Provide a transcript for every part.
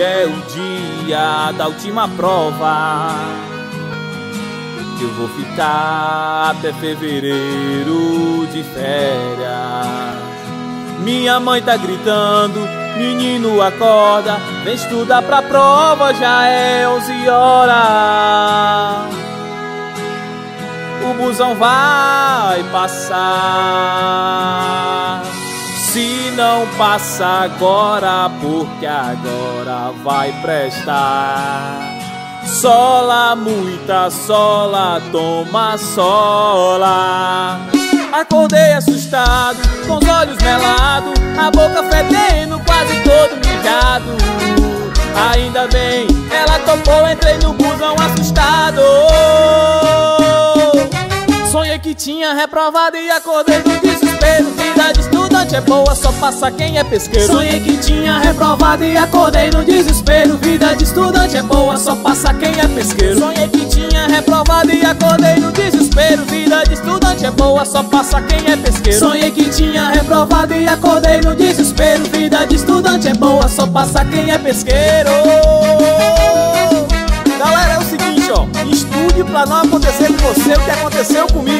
é o dia da última prova. Eu vou ficar até fevereiro de férias. Minha mãe tá gritando, menino acorda, vem estudar pra prova, já é 11 horas. O busão vai passar. Se não passa agora, porque agora vai prestar. Sola, muita sola, toma sola. Acordei assustado, com os olhos melados, a boca fedendo, quase todo mijado. Ainda bem, ela topou, entrei no busão assustado. Sonhei que tinha reprovado e acordei no desespero. Estudante é boa, só passa quem é pesqueiro. Sonhei que tinha reprovado e acordei no desespero. Vida de estudante é boa, só passa quem é pesqueiro. Sonhei que tinha reprovado e acordei no desespero. Vida de estudante é boa, só passa quem é pesqueiro. Sonhei que tinha reprovado e acordei no desespero. Vida de estudante é boa, só passa quem é pesqueiro. Galera, é o seguinte, ó. Estude pra não acontecer com você o que aconteceu comigo,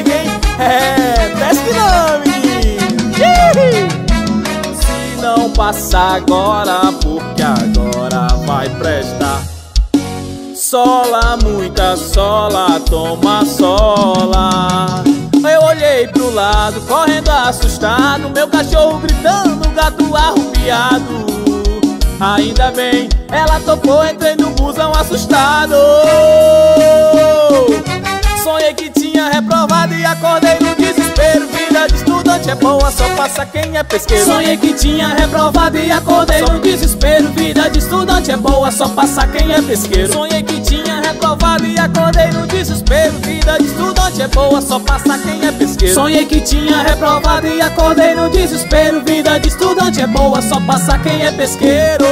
não passar agora, porque agora vai prestar. Sola, muita sola, toma sola. Eu olhei pro lado, correndo assustado. Meu cachorro gritando, gato arrupiado. Ainda bem, ela topou, entrei no busão assustado. Estudante é boa, só passa quem é pesqueiro. Sonhei que tinha reprovado e acordei no desespero. Vida de estudante é boa, só passa quem é pesqueiro. Sonhei que tinha reprovado e acordei no desespero. Vida de estudante é boa, só passa quem é pesqueiro. Sonhei que tinha reprovado e acordei no desespero. Vida de estudante é boa, só passa quem é pesqueiro.